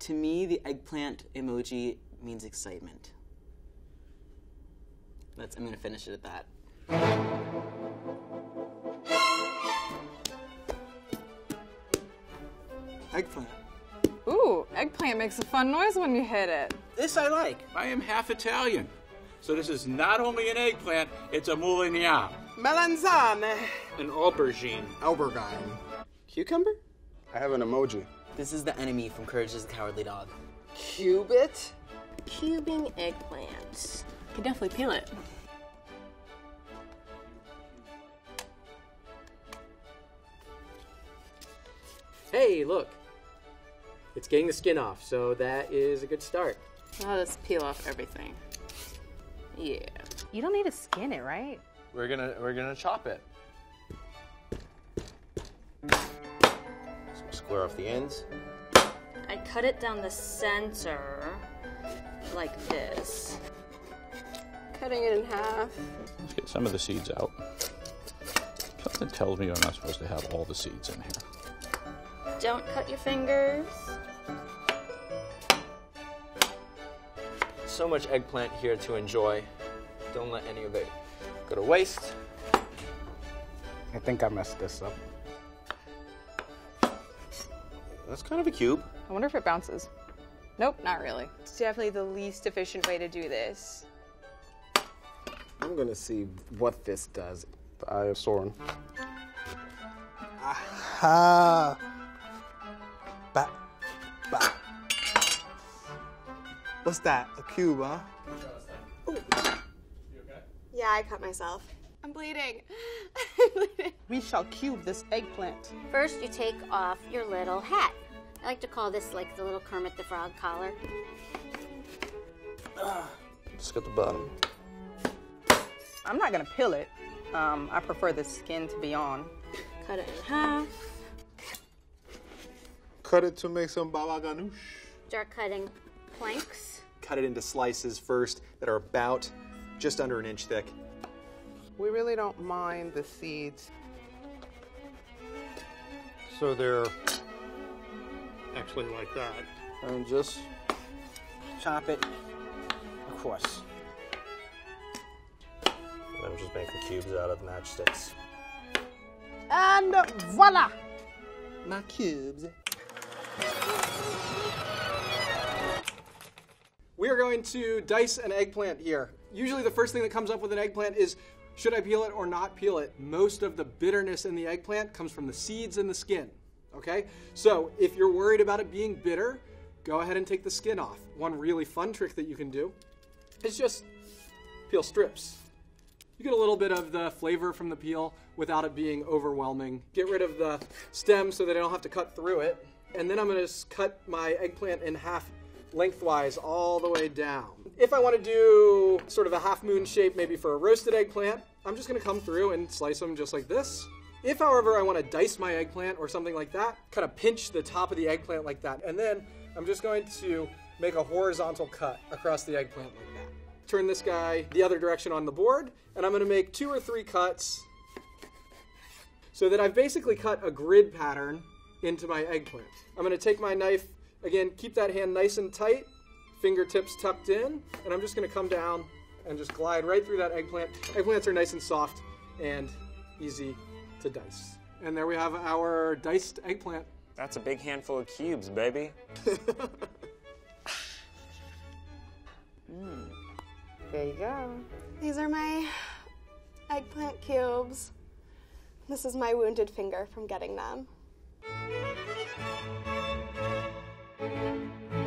To me, the eggplant emoji means excitement. That's, I'm gonna finish it at that. Eggplant. Ooh, eggplant makes a fun noise when you hit it. This I like. I am half Italian. So this is not only an eggplant, it's a moulignat. Melanzane. An aubergine. Aubergine. Cucumber? I have an emoji. This is the enemy from Courage is the Cowardly Dog. Cubit? Cubing eggplants. Can definitely peel it. Hey, look. It's getting the skin off, so that is a good start. Now let's peel off everything. Yeah. You don't need to skin it, right? We're gonna we're gonna chop it. Square off the ends. I cut it down the center like this. Cutting it in half. Let's get some of the seeds out. Something tells me I'm not supposed to have all the seeds in here. Don't cut your fingers. So much eggplant here to enjoy. Don't let any of it go to waste. I think I messed this up. That's kind of a cube. I wonder if it bounces. Nope, not really. It's definitely the least efficient way to do this. I'm gonna see what this does. The Eye of Sauron. Aha! Ba, ba. What's that? A cube, huh? Yeah, I cut myself. I'm bleeding. We shall cube this eggplant. First, you take off your little hat. I like to call this like the little Kermit the Frog collar. Just got the bottom. I'm not gonna peel it. Um, I prefer the skin to be on. Cut it in half. Cut it to make some baba ganoush. Start cutting planks. Cut it into slices first that are about just under an inch thick. We really don't mind the seeds. So they're actually like that. And just chop it across. I'm just making cubes out of matchsticks. And voila! My cubes. We are going to dice an eggplant here. Usually, the first thing that comes up with an eggplant is should I peel it or not peel it? Most of the bitterness in the eggplant comes from the seeds and the skin. Okay? So, if you're worried about it being bitter, go ahead and take the skin off. One really fun trick that you can do is just peel strips. You get a little bit of the flavor from the peel without it being overwhelming. Get rid of the stem so that I don't have to cut through it. And then I'm going to cut my eggplant in half lengthwise all the way down. If I want to do sort of a half moon shape maybe for a roasted eggplant, I'm just going to come through and slice them just like this. If, however, I want to dice my eggplant or something like that, kind of pinch the top of the eggplant like that. And then I'm just going to make a horizontal cut across the eggplant like that. Turn this guy the other direction on the board, and I'm going to make two or three cuts so that I've basically cut a grid pattern into my eggplant. I'm going to take my knife, again, keep that hand nice and tight, fingertips tucked in, and I'm just going to come down and just glide right through that eggplant. Eggplants are nice and soft and easy to dice. And there we have our diced eggplant. That's a big handful of cubes, baby. Hmm. There you go. These are my eggplant cubes. This is my wounded finger from getting them. Música